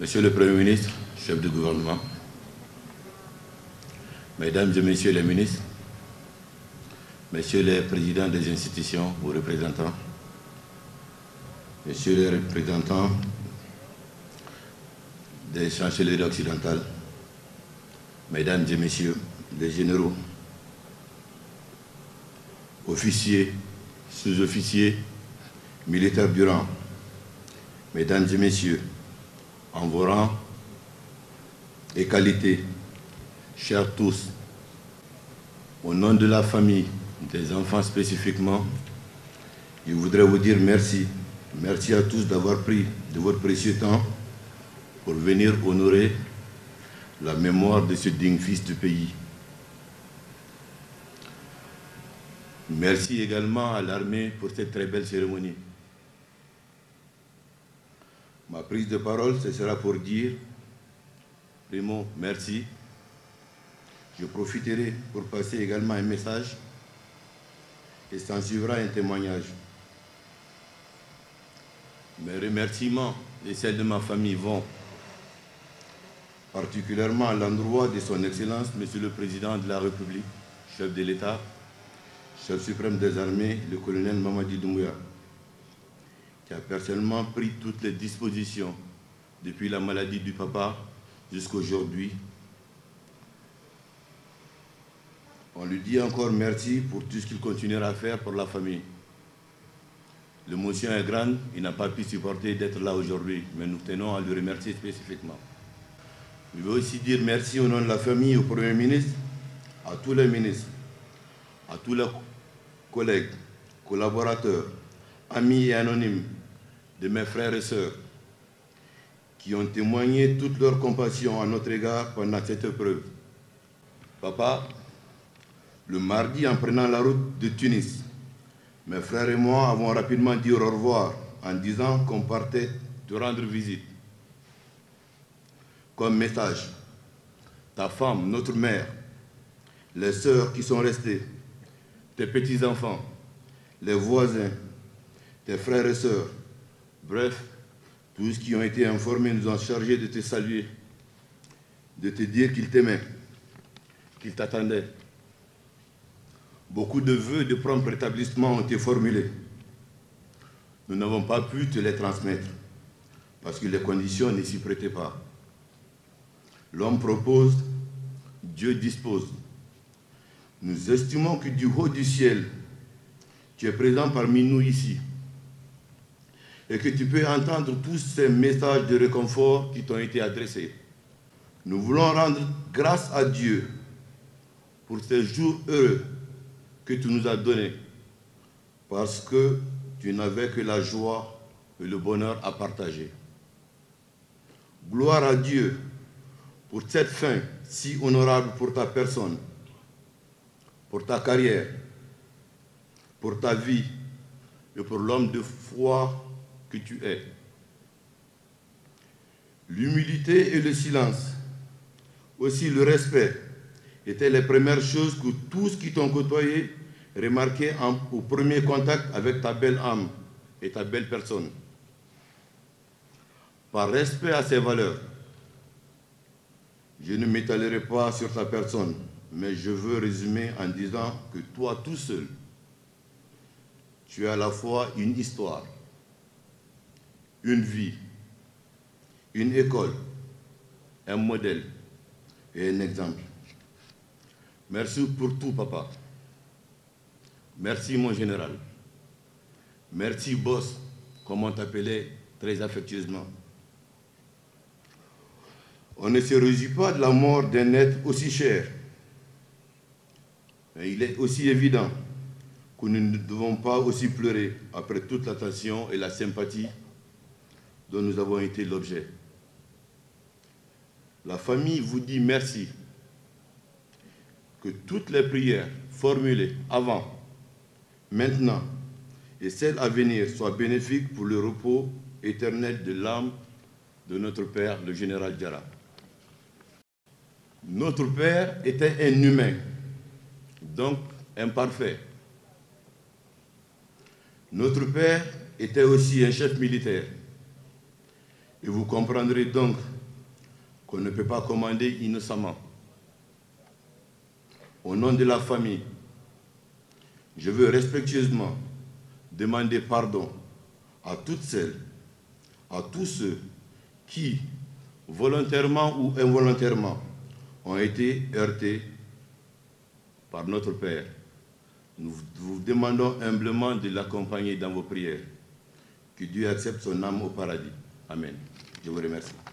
Monsieur le Premier ministre, chef de gouvernement, Mesdames et Messieurs les ministres, Messieurs les présidents des institutions ou représentants, Messieurs les représentants des chancelleries occidentales, Mesdames et Messieurs les généraux, officiers, sous-officiers, militaires du Mesdames et Messieurs, en vos rangs et qualités, chers tous, au nom de la famille, des enfants spécifiquement, je voudrais vous dire merci. Merci à tous d'avoir pris de votre précieux temps pour venir honorer la mémoire de ce digne fils du pays. Merci également à l'armée pour cette très belle cérémonie. Ma prise de parole, ce sera pour dire, Raymond, merci. Je profiterai pour passer également un message et s'en suivra un témoignage. Mes remerciements et celles de ma famille vont particulièrement à l'endroit de son Excellence, Monsieur le Président de la République, chef de l'État, chef suprême des armées, le colonel Mamadi Doumbouya, qui a personnellement pris toutes les dispositions depuis la maladie du papa jusqu'à aujourd'hui. On lui dit encore merci pour tout ce qu'il continuera à faire pour la famille. L'émotion est grande, il n'a pas pu supporter d'être là aujourd'hui, mais nous tenons à le remercier spécifiquement. Je veux aussi dire merci au nom de la famille, au Premier ministre, à tous les ministres, à tous les collègues, collaborateurs, amis et anonymes de mes frères et sœurs qui ont témoigné toute leur compassion à notre égard pendant cette épreuve. Papa, le mardi en prenant la route de Tunis, mes frères et moi avons rapidement dit au revoir en disant qu'on partait te rendre visite. Comme message, ta femme, notre mère, les sœurs qui sont restées, tes petits-enfants, les voisins, tes frères et sœurs, bref, tous qui ont été informés nous ont chargés de te saluer, de te dire qu'ils t'aimaient, qu'ils t'attendaient. Beaucoup de vœux de prompt rétablissement ont été formulés. Nous n'avons pas pu te les transmettre parce que les conditions ne s'y prêtaient pas. L'homme propose, Dieu dispose. Nous estimons que du haut du ciel, tu es présent parmi nous ici et que tu peux entendre tous ces messages de réconfort qui t'ont été adressés. Nous voulons rendre grâce à Dieu pour ces jours heureux que tu nous as donnés, parce que tu n'avais que la joie et le bonheur à partager. Gloire à Dieu pour cette fin si honorable pour ta personne, pour ta carrière, pour ta vie et pour l'homme de foi que tu es. L'humilité et le silence, aussi le respect, étaient les premières choses que tous qui t'ont côtoyé remarquaient au premier contact avec ta belle âme et ta belle personne. Par respect à ces valeurs, je ne m'étalerai pas sur ta personne, mais je veux résumer en disant que toi tout seul, tu as à la fois une histoire, une vie, une école, un modèle et un exemple. Merci pour tout, papa. Merci, mon général. Merci, boss, comme on t'appelait très affectueusement. On ne se réjouit pas de la mort d'un être aussi cher. Mais il est aussi évident que nous ne devons pas aussi pleurer après toute l'attention et la sympathie dont nous avons été l'objet. La famille vous dit merci. Que toutes les prières formulées avant, maintenant et celles à venir soient bénéfiques pour le repos éternel de l'âme de notre Père, le général Diarra. Notre Père était un humain, donc imparfait. Notre Père était aussi un chef militaire. Et vous comprendrez donc qu'on ne peut pas commander innocemment. Au nom de la famille, je veux respectueusement demander pardon à toutes celles, à tous ceux qui, volontairement ou involontairement, ont été heurtés par notre Père. Nous vous demandons humblement de l'accompagner dans vos prières. Que Dieu accepte son âme au paradis. Amen. Je vous remercie.